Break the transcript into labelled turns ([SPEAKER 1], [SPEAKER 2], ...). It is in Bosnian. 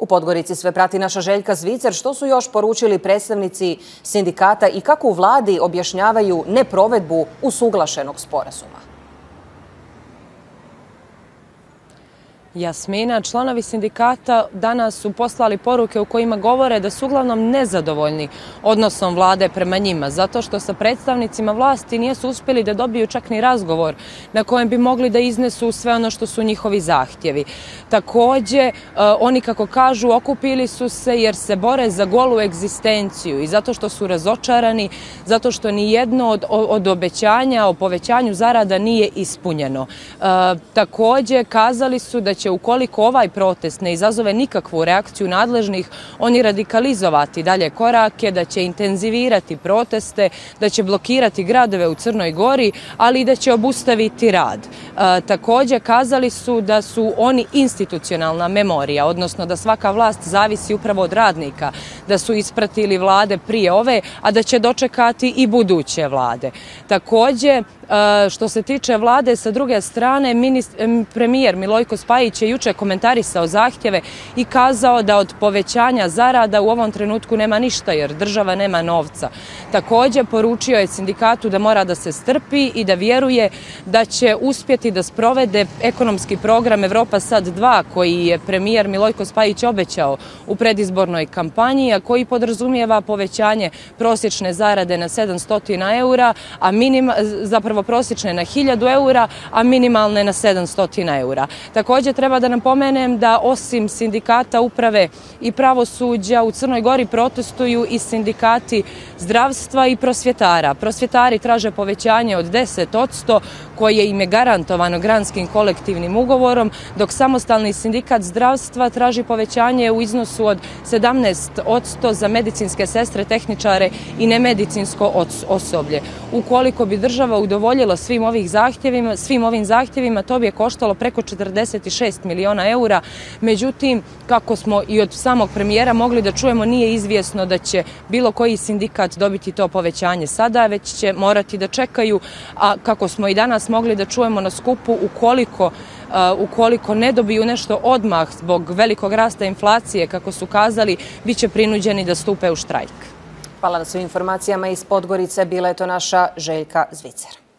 [SPEAKER 1] U Podgorici sve prati naša Željka Zvicer. Što su još poručili predstavnici sindikata i kako u vladi objašnjavaju neprovedbu usuglašenog sporazuma?
[SPEAKER 2] Jasmina, članovi sindikata danas su poslali poruke u kojima govore da su uglavnom nezadovoljni odnosom vlade prema njima, zato što sa predstavnicima vlasti nijesu uspjeli da dobiju čak ni razgovor na kojem bi mogli da iznesu sve ono što su njihovi zahtjevi. Takođe, e, oni kako kažu, okupili su se jer se bore za golu egzistenciju i zato što su razočarani, zato što ni jedno od, od obećanja o povećanju zarada nije ispunjeno. E, Takođe, kazali su da će ukoliko ovaj protest ne izazove nikakvu reakciju nadležnih, oni radikalizovati dalje korake, da će intenzivirati proteste, da će blokirati gradove u Crnoj Gori, ali i da će obustaviti rad. E, također kazali su da su oni institucionalna memorija, odnosno da svaka vlast zavisi upravo od radnika, da su ispratili vlade prije ove, a da će dočekati i buduće vlade. Također, e, što se tiče vlade, sa druge strane, premijer Milojko Spajić Đurić je juče komentarisao zahtjeve i kazao da od povećanja zarada u ovom trenutku nema ništa jer država nema novca. Također poručio je sindikatu da mora da se strpi i da vjeruje da će uspjeti da sprovede ekonomski program Evropa Sad 2 koji je premijer Milojko Spajić obećao u predizbornoj kampanji, a koji podrazumijeva povećanje prosječne zarade na 700 eura, a zapravo prosječne na 1000 eura, a minimalne na 700 eura. Također treba da napomenem da osim sindikata uprave i pravosuđa u Crnoj Gori protestuju i sindikati zdravstva i prosvjetara. Prosvjetari traže povećanje od 10% koje im je garantovano granskim kolektivnim ugovorom, dok samostalni sindikat zdravstva traži povećanje u iznosu od 17% za medicinske sestre, tehničare i nemedicinsko osoblje. Ukoliko bi država udovoljila svim ovih zahtjevima, svim ovim zahtjevima, to bi je koštalo preko 46 miliona eura. Međutim, kako smo i od samog premijera mogli da čujemo, nije izvjesno da će bilo koji sindikat dobiti to povećanje sada, već će morati da čekaju, a kako smo i danas mogli da čujemo na skupu, ukoliko uh, ukoliko ne dobiju nešto odmah zbog velikog rasta inflacije, kako su kazali, bit će prinuđeni da stupe u štrajk.
[SPEAKER 1] Hvala na svim informacijama iz Podgorice. Bila je to naša Željka Zvicer.